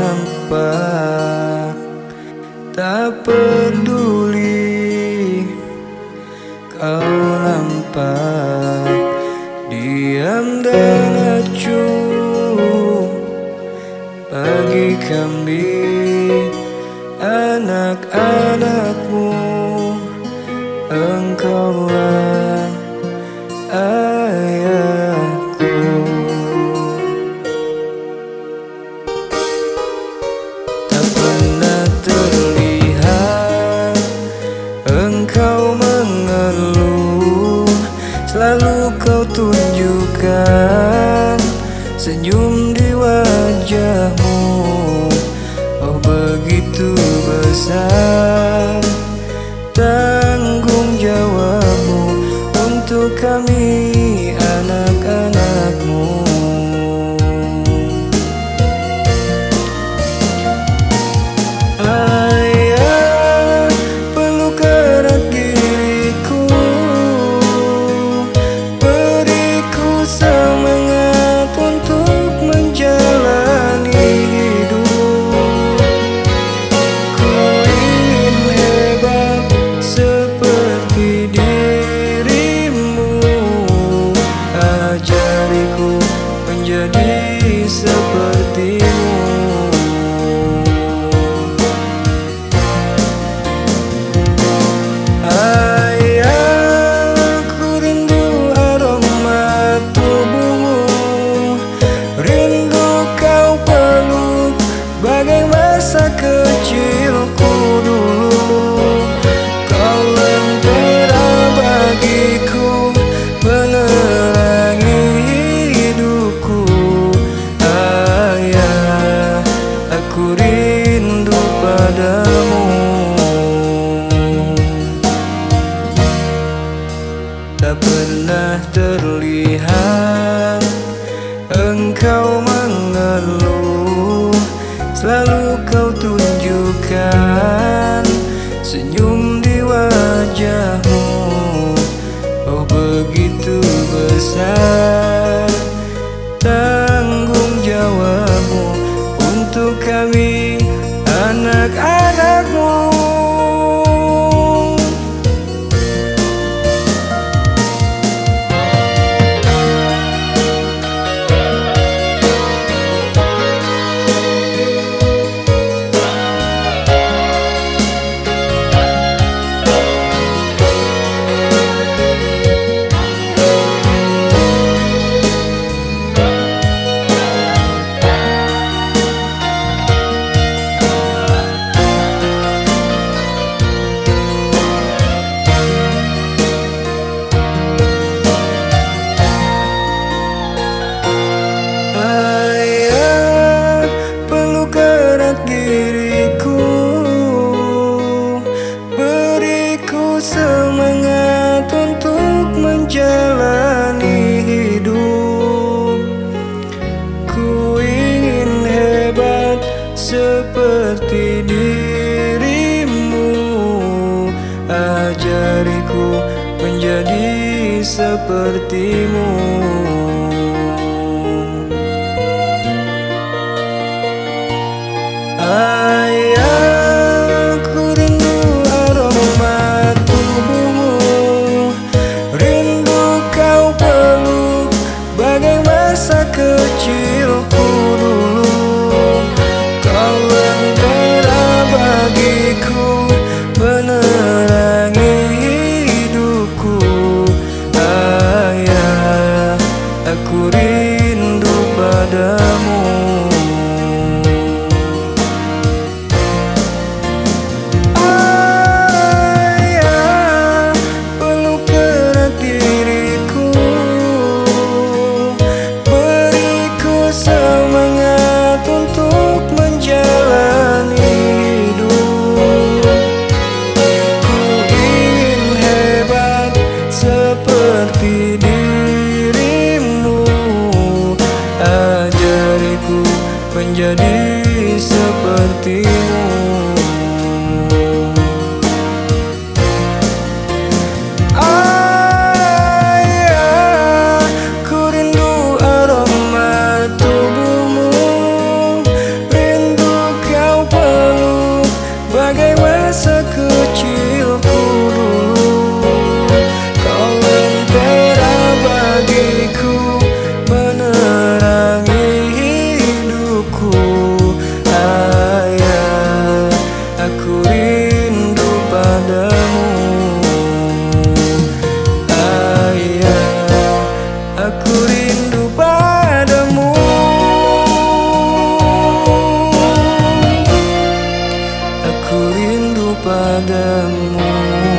nampak tak peduli kau nampak diam dan acuh bagi kambing engkau mengeluh Selalu kau tunjukkan senyum di wajahmu. begitu besar. Tanggung jawabmu untuk kami anak-anak dariku menjadi sepertimu. I Aku rindu padamu. ti. Padamu